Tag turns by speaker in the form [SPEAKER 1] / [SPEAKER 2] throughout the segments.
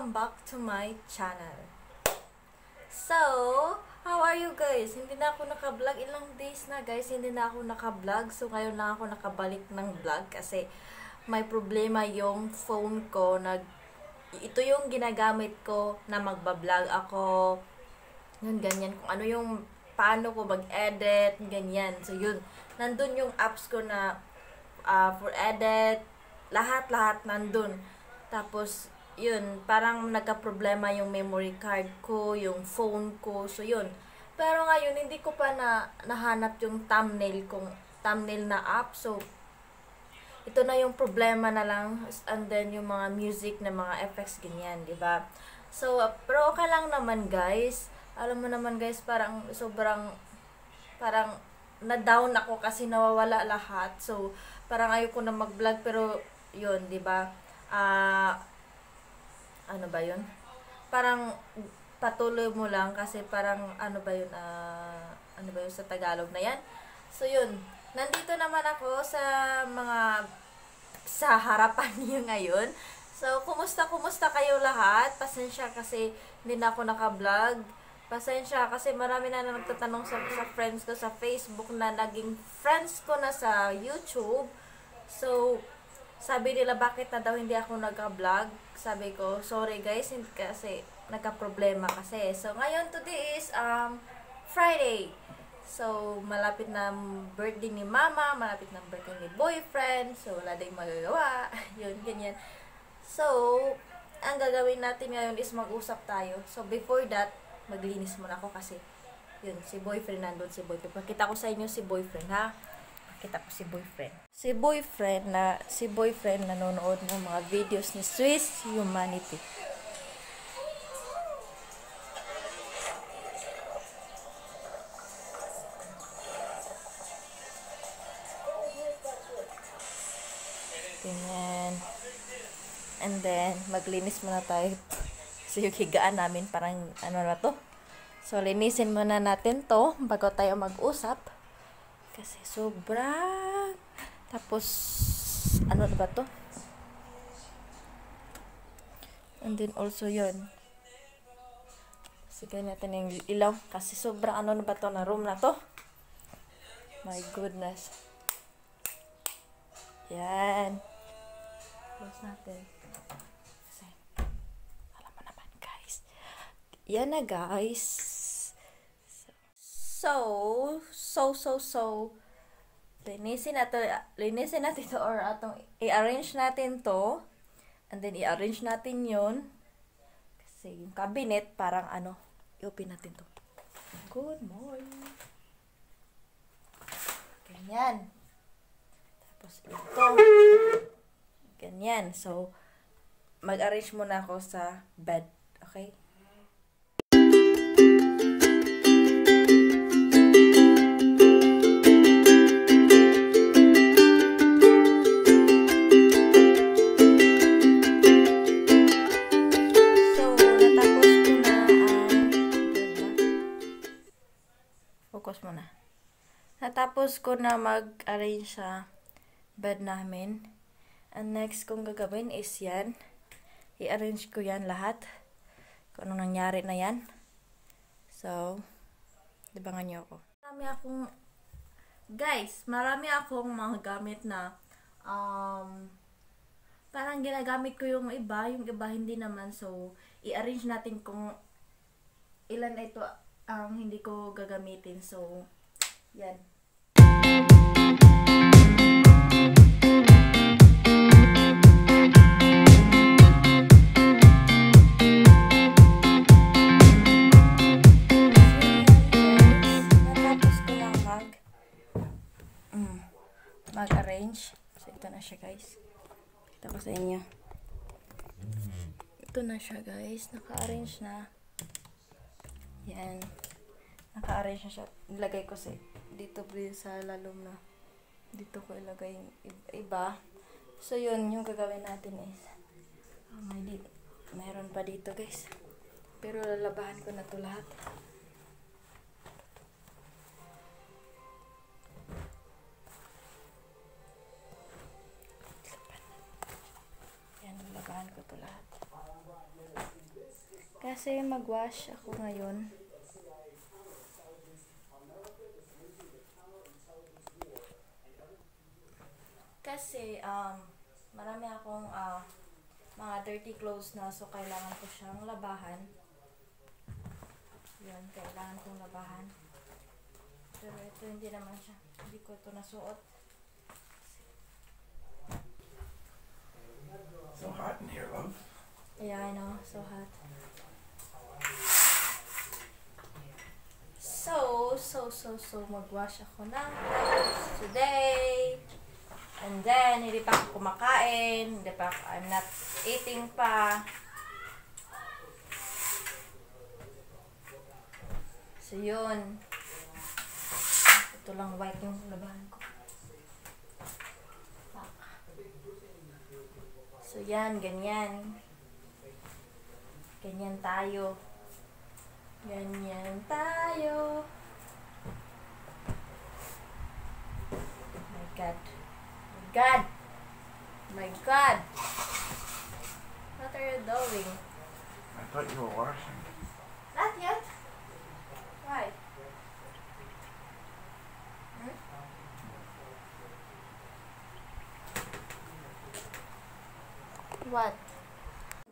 [SPEAKER 1] welcome back to my channel. So, how are you guys? Hindi na ako naka-vlog. Ilang days na guys, hindi na ako naka-vlog. So, ngayon lang ako nakabalik ng vlog kasi may problema yung phone ko. Nag, ito yung ginagamit ko na magbablog ako. Yun, ganyan. Kung ano yung paano ko mag-edit, ganyan. So, yun. Nandun yung apps ko na uh, for edit, lahat-lahat nandun. Tapos, yun, parang nagka-problema yung memory card ko, yung phone ko, so yun. Pero ngayon, hindi ko pa na nahanap yung thumbnail kong thumbnail na app, so ito na yung problema na lang and then yung mga music na mga effects ganyan, 'di ba? So, pero okay lang naman, guys. Alam mo naman, guys, parang sobrang parang na-down ako kasi nawawala lahat. So, parang ayoko na mag-vlog pero yun, 'di ba? Ah uh, ano ba 'yun? Parang patuloy mo lang kasi parang ano ba 'yun? Uh, ano ba 'yun sa Tagalog na 'yan? So 'yun. Nandito naman ako sa mga sa harapan niyo ngayon. So, kumusta kumusta kayo lahat? Pasensya kasi hindi na ako naka-vlog. Pasensya kasi marami na nagtatanong sa, sa friends ko sa Facebook na naging friends ko na sa YouTube. So, sabi nila bakit na daw hindi ako nag-vlog. Sabi ko, sorry guys, kasi nagka-problema kasi. So, ngayon today is um, Friday. So, malapit na birthday ni mama, malapit na birthday ni boyfriend. So, wala din magagawa. Yun, ganyan. So, ang gagawin natin ngayon is mag-usap tayo. So, before that, maglinis muna ako kasi yun, si boyfriend nandun, si boyfriend. Pakita ko sa inyo si boyfriend, ha? Kita ko si boyfriend. Si boyfriend na si boyfriend nanonood ng mga videos ni Swiss Humanity. Ganyan. And then, maglinis muna tayo. So, yung higaan namin, parang, ano na to? So, linisin muna natin to bago tayo mag-usap. Sobrang... Tapos, ano ba to? And then also yun. Sige natin yung ilaw. Kasi sobrang ano na ba to na room na to? My goodness. Yan. Close natin. Alam mo guys. Yan na guys. So, so, so, so, linisin natin, linisin natin to or atong i-arrange natin to. And then, i-arrange natin yon Kasi yung cabinet, parang ano, i-open natin to. Good morning. Ganyan. Tapos ito. Ganyan. So, mag-arrange muna ako sa bed. Okay? Natapos ko na mag-arrange sa bed namin. And next kong gagawin is yan. I-arrange ko yan lahat. Kung anong nangyari na yan. So, dibangan niyo ako. Marami akong, guys, marami akong mga gamit na, um, parang ginagamit ko yung iba, yung iba hindi naman. So, i-arrange natin kung ilan ito ang hindi ko gagamitin. So, yan. Na siya guys. Kita ko sa inyo. Ito na siya guys. Naka-arrange na. Yan. Naka-arrange na siya. Nilagay ko sa dito sa lalom na dito ko ilagay yung iba. So, yun, yung gagawin natin is oh, may di, mayroon pa dito guys. Pero lalabahan ko na to lahat. Yan, lalabahan ko to lahat. Kasi mag-wash ako ngayon. Kasi, um, marami akong ah, mga dirty clothes na so kailangan ko siyang labahan. Yan, kailangan kong labahan. Pero ito hindi naman siya. Hindi ko ito nasuot.
[SPEAKER 2] So hot in here, love.
[SPEAKER 1] Yeah, I know. So hot. So, so, so, so, mag-wash ako ng clothes today. And then, hindi pa ako kumakain. Hindi pa ako, I'm not eating pa. So, yun. Ito lang white yung labahan ko. So, yan, ganyan. Ganyan tayo. Ganyan tayo. My God. My God. My God. What are you doing?
[SPEAKER 2] I thought you were washing.
[SPEAKER 1] What?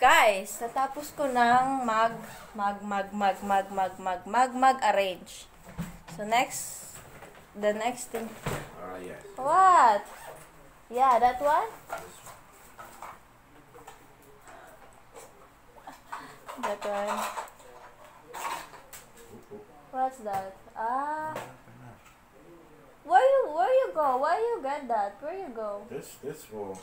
[SPEAKER 1] Guys, natapos ko ng mag, mag, mag, mag, mag, mag, mag, mag, mag, arrange. So next, the next thing.
[SPEAKER 2] Ah, yes.
[SPEAKER 1] What? Yeah, that one? That one. What's that? Ah. Where you where you go? Where you get that? Where you go?
[SPEAKER 2] This this will.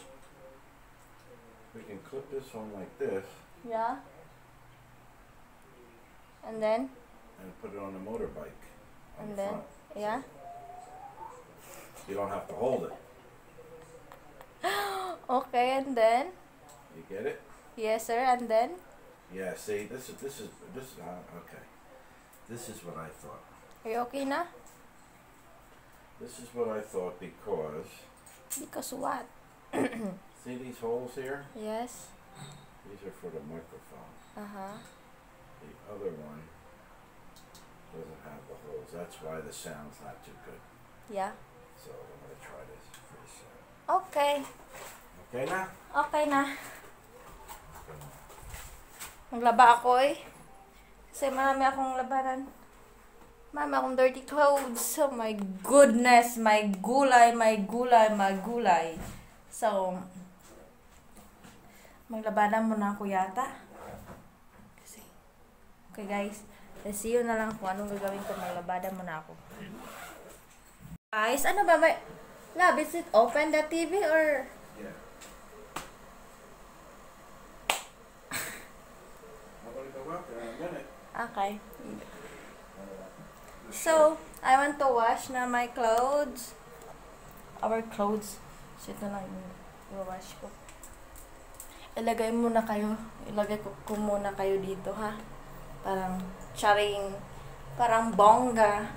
[SPEAKER 2] We can clip this on like this
[SPEAKER 1] Yeah. And then
[SPEAKER 2] and put it on the motorbike. On
[SPEAKER 1] and
[SPEAKER 2] the
[SPEAKER 1] then
[SPEAKER 2] front.
[SPEAKER 1] yeah.
[SPEAKER 2] You don't have to hold it.
[SPEAKER 1] Okay, and then
[SPEAKER 2] You get it?
[SPEAKER 1] yes sir, and then
[SPEAKER 2] Yeah. See, this is this is this. Uh, okay. This is what I thought.
[SPEAKER 1] are you okay na?
[SPEAKER 2] This is what I thought because
[SPEAKER 1] Because what?
[SPEAKER 2] see these holes here.
[SPEAKER 1] Yes.
[SPEAKER 2] These are for the microphone.
[SPEAKER 1] Uh huh.
[SPEAKER 2] The other one doesn't have the holes. That's why the sound's not too good.
[SPEAKER 1] Yeah.
[SPEAKER 2] So I'm gonna try this first.
[SPEAKER 1] Okay.
[SPEAKER 2] Okay now?
[SPEAKER 1] Okay na. Maglaba ako eh. Kasi marami akong labanan. Marami akong dirty clothes. Oh my goodness. My gulay, my gulay, my gulay. So, maglabanan muna ako yata. Kasi, okay guys. Let's see you na lang kung anong gagawin ko. Maglabanan muna ako. Guys, ano ba may... Love, is it open the TV or...
[SPEAKER 2] Yeah.
[SPEAKER 1] Okay. So, I want to wash na my clothes. Our clothes. So, ito lang yung wash ko. Ilagay muna kayo. Ilagay ko, ko muna kayo dito, ha? Parang charing. Parang bongga.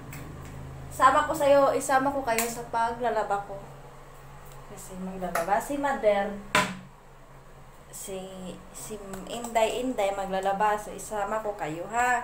[SPEAKER 1] Sama ko sa'yo, isama ko kayo sa paglalaba ko. Kasi maglalaba si Mader. Si, si Inday Inday maglalaba. So, isama ko kayo, ha?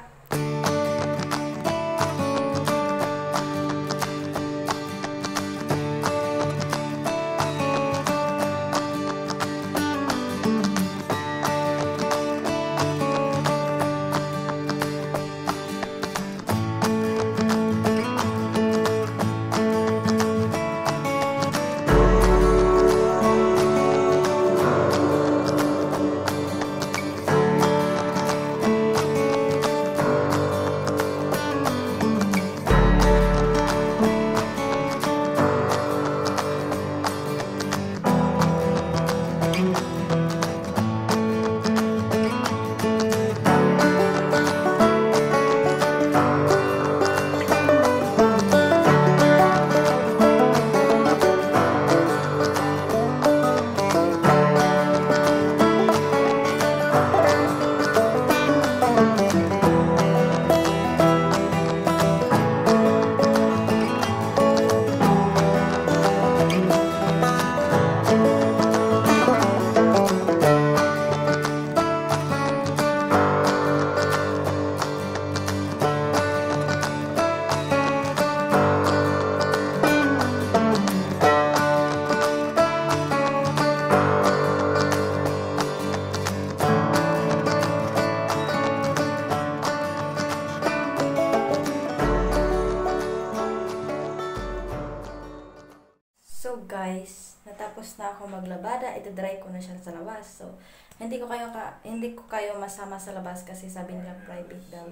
[SPEAKER 1] Labas. So, hindi ko kayo ka, hindi ko kayo masama sa labas kasi sabi nila private daw.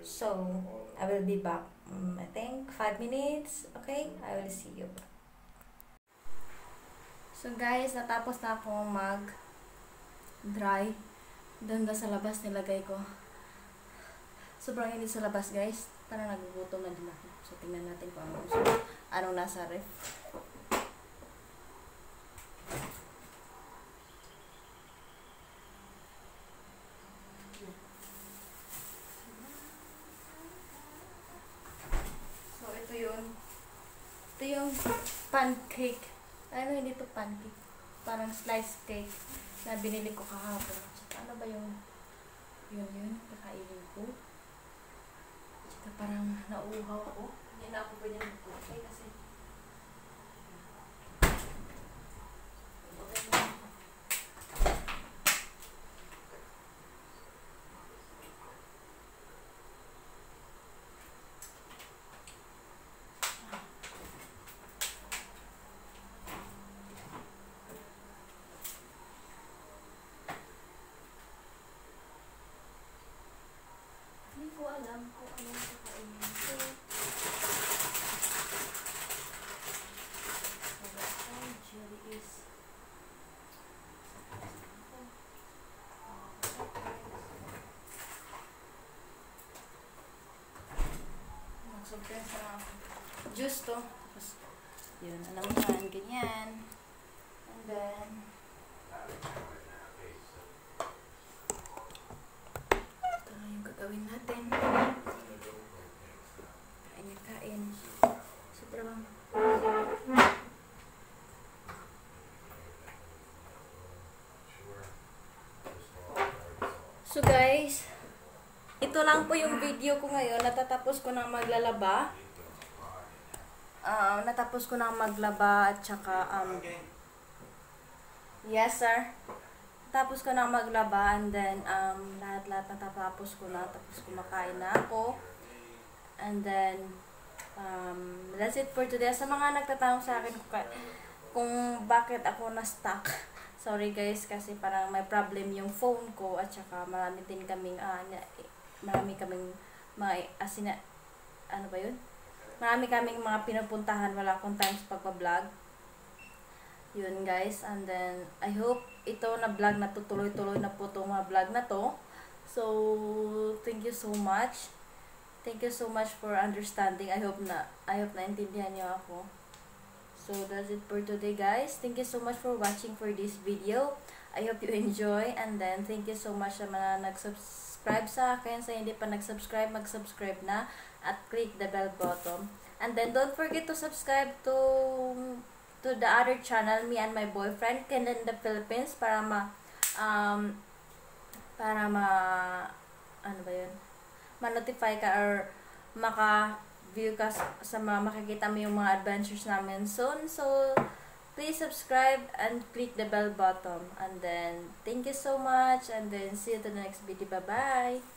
[SPEAKER 1] So, I will be back. Um, I think 5 minutes. Okay? I will see you. So guys, natapos na ako mag dry. Doon na sa labas nilagay ko. Sobrang init sa labas guys. Parang nagugutom na din ako. So tingnan natin kung ano, so, anong nasa ref. So ito yun. Ito yung pancake. Ano hindi to pancake? Parang slice cake na binili ko kahapon. Tsaka ano ba yung yun yun, kakainin ko. Tsaka parang nauuhaw ako. Hindi na ako pwede mag-coffee kasi Okay na ako. Hindi ko alam kung anong kakainin ko. Wala akong jelly is. Na ako. Juice to. Tapos, yun, alam mo yan, ganyan. And then, ito na yung gagawin natin. Kain na kain. Sobrang So guys, ito lang po yung video ko ngayon. Natatapos ko nang maglalaba. Ah, natapos ko nang maglaba at saka um Yes, sir. Tapos ko nang maglaba and then um lahat-lahat natatapos ko na tapos kumakain na ako. And then um that's it for today. Sa mga nagtatanong sa akin kung, bakit ako na-stuck. Sorry guys kasi parang may problem yung phone ko at saka marami din kaming na- marami kaming mga asina ano ba yun? Marami kaming mga pinupuntahan, wala akong time sa pagpa-vlog. Yun guys, and then I hope ito na vlog na to tuloy-tuloy na po itong mga vlog na to. So, thank you so much. Thank you so much for understanding. I hope na I hope naintindihan niyo ako. So, that's it for today guys. Thank you so much for watching for this video. I hope you enjoy and then thank you so much sa mga nag-subscribe sa akin. Sa hindi pa nag-subscribe, mag-subscribe na at click the bell button. And then don't forget to subscribe to to the other channel, me and my boyfriend, Ken in the Philippines, para ma, um, para ma, ano ba yun, ma-notify ka or maka-view ka sa, sa mga, makikita mo yung mga adventures namin soon. So, please subscribe and click the bell button. And then, thank you so much. And then, see you to the next video. Bye-bye!